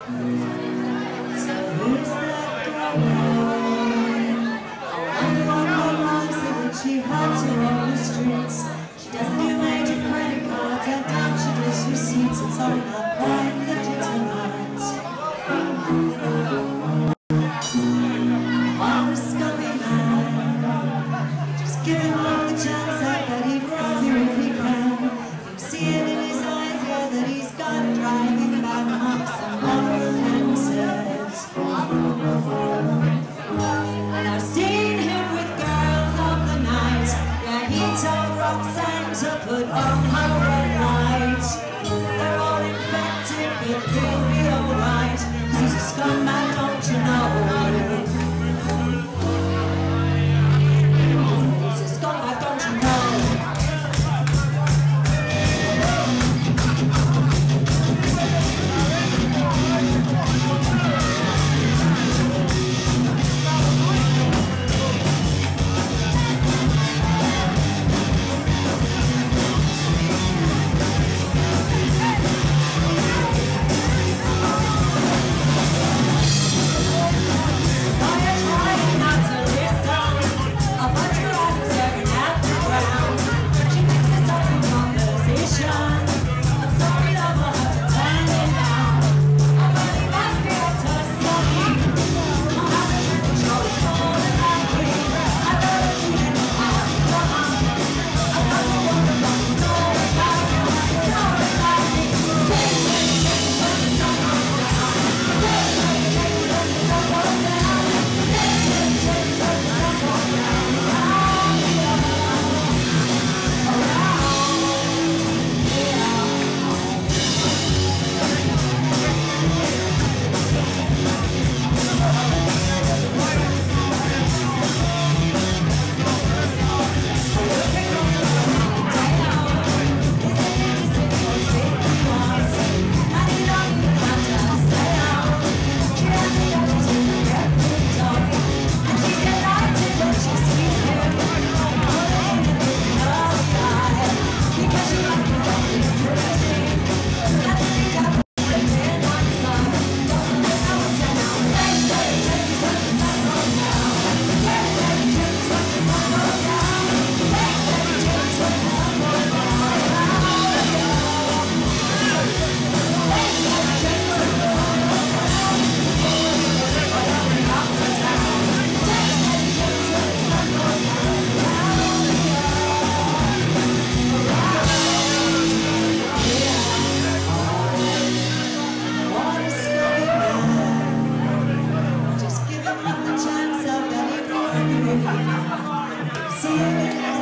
She streets. She doesn't give major credit cards. I doubt she gives receipts. It's all not quite Roxanne to put on her red light. They're all infected, but they'll be alright. Sing